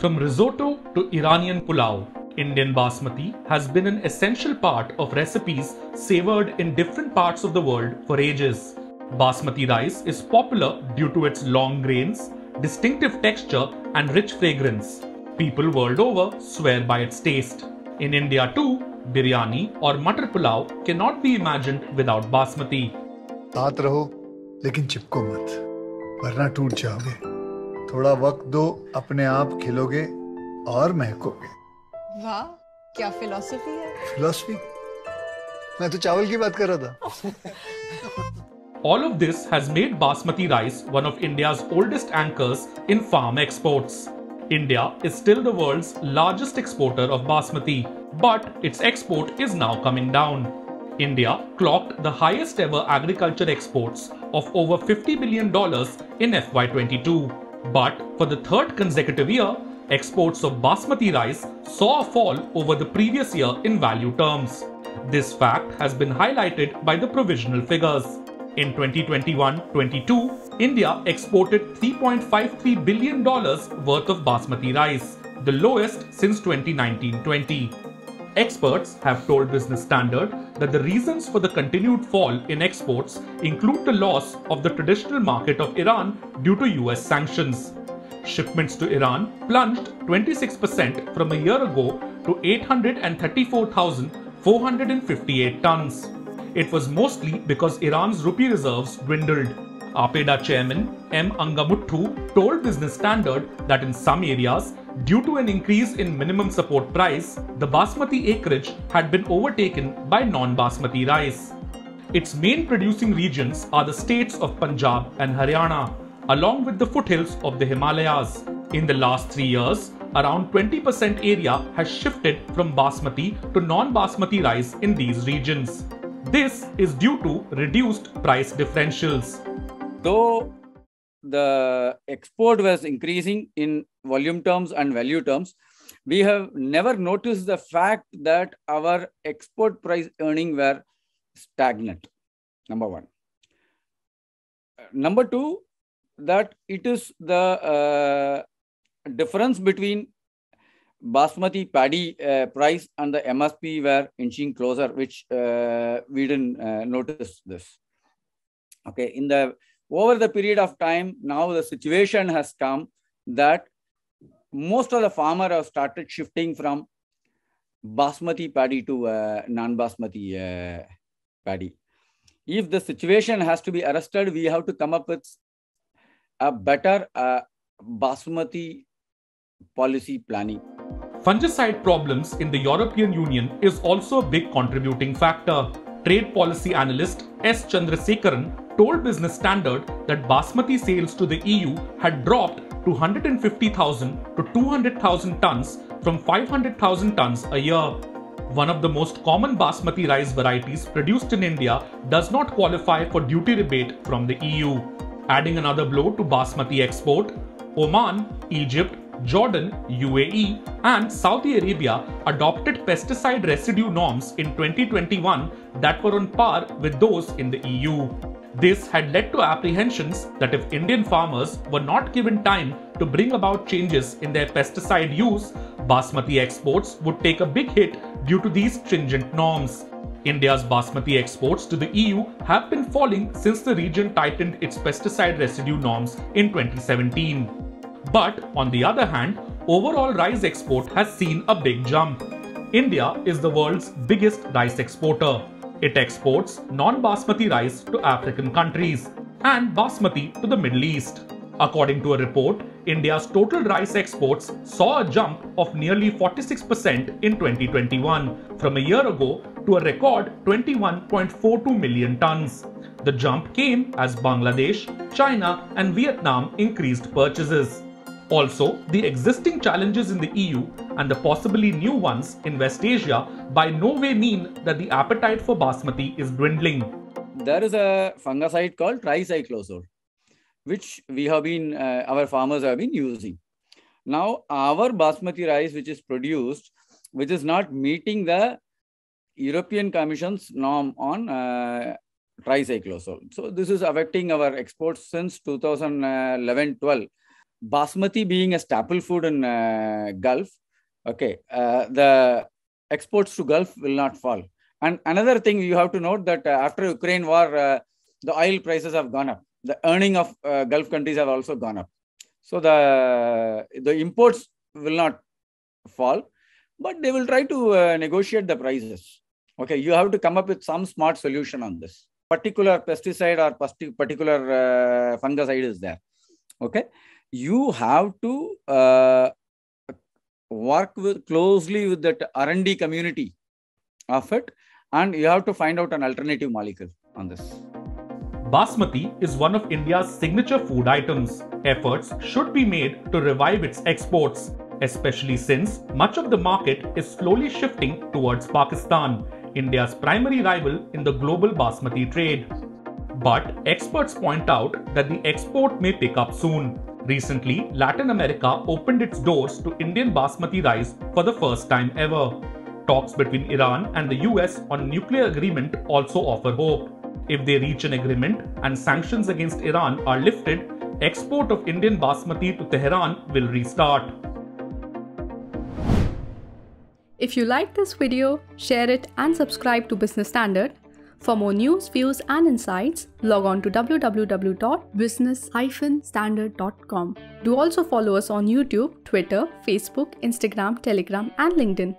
From risotto to Iranian pulao, Indian basmati has been an essential part of recipes savored in different parts of the world for ages. Basmati rice is popular due to its long grains, distinctive texture, and rich fragrance. People world over swear by its taste. In India too, biryani or matar pulao cannot be imagined without basmati. साथ रहो लेकिन चिपको मत वरना टूट जाओगे थोड़ा वक्त दो अपने आप खिलोगे और महकोगे वाह क्या फिलॉसफी है फिलोसफी मैं तो चावल की बात कर रहा था All of this has made basmati rice one of India's oldest anchors in farm exports. India is still the world's largest exporter of basmati, but its export is now coming down. India clocked the highest ever agriculture exports of over $50 billion in FY22. But for the third consecutive year, exports of basmati rice saw a fall over the previous year in value terms. This fact has been highlighted by the provisional figures. In 2021-22, India exported $3.53 billion worth of basmati rice, the lowest since 2019-20. Experts have told Business Standard that the reasons for the continued fall in exports include the loss of the traditional market of Iran due to US sanctions. Shipments to Iran plunged 26% from a year ago to 834,458 tons. It was mostly because Iran's rupee reserves dwindled. APEDA chairman M. Angamuthu told Business Standard that in some areas, due to an increase in minimum support price, the basmati acreage had been overtaken by non-basmati rice. Its main producing regions are the states of Punjab and Haryana, along with the foothills of the Himalayas. In the last three years, around 20% area has shifted from basmati to non-basmati rice in these regions. This is due to reduced price differentials. though the export was increasing in volume terms and value terms, we have never noticed the fact that our export price earning were stagnant. Number one. Number two, that it is the uh, difference between basmati paddy uh, price and the MSP were inching closer, which uh, we didn't uh, notice this. Okay, in the over the period of time, now the situation has come that most of the farmer have started shifting from basmati paddy to uh, non-basmati uh, paddy. If the situation has to be arrested, we have to come up with a better uh, basmati policy planning. Fungicide problems in the European Union is also a big contributing factor. Trade policy analyst S. Chandrasekaran told Business Standard that basmati sales to the EU had dropped to 150,000 to 200,000 tons from 500,000 tons a year. One of the most common basmati rice varieties produced in India does not qualify for duty rebate from the EU. Adding another blow to basmati export, Oman, Egypt, Jordan, UAE, and Saudi Arabia adopted pesticide residue norms in 2021 that were on par with those in the EU. This had led to apprehensions that if Indian farmers were not given time to bring about changes in their pesticide use, basmati exports would take a big hit due to these stringent norms. India's basmati exports to the EU have been falling since the region tightened its pesticide residue norms in 2017. But on the other hand, overall rice export has seen a big jump. India is the world's biggest rice exporter. It exports non-basmati rice to African countries and basmati to the Middle East. According to a report, India's total rice exports saw a jump of nearly 46% in 2021 from a year ago to a record 21.42 million tons. The jump came as Bangladesh, China, and Vietnam increased purchases. Also, the existing challenges in the EU and the possibly new ones in West Asia by no way mean that the appetite for basmati is dwindling. There is a fungicide called tricyclazole, which we have been, uh, our farmers have been using. Now, our basmati rice, which is produced, which is not meeting the European Commission's norm on uh, tricyclazole. So this is affecting our exports since 2011-12. Basmati being a staple food in uh, Gulf, okay, uh, the exports to Gulf will not fall. And another thing you have to note that uh, after Ukraine war, uh, the oil prices have gone up. The earning of uh, Gulf countries have also gone up. So the the imports will not fall, but they will try to negotiate the prices. Okay, you have to come up with some smart solution on this. Particular pesticide or particular fungicide is there. Okay, you have to uh, work with closely with that R&D community of it, and you have to find out an alternative molecule on this. Basmati is one of India's signature food items. Efforts should be made to revive its exports, especially since much of the market is slowly shifting towards Pakistan, India's primary rival in the global basmati trade. But experts point out that the export may pick up soon. Recently, Latin America opened its doors to Indian basmati rice for the first time ever. Talks between Iran and the US on nuclear agreement also offer hope. If they reach an agreement and sanctions against Iran are lifted, export of Indian basmati to Tehran will restart. If you like this video, share it and subscribe to Business Standard. For more news, views and insights, log on to www.business-standard.com. Do also follow us on YouTube, Twitter, Facebook, Instagram, Telegram and LinkedIn.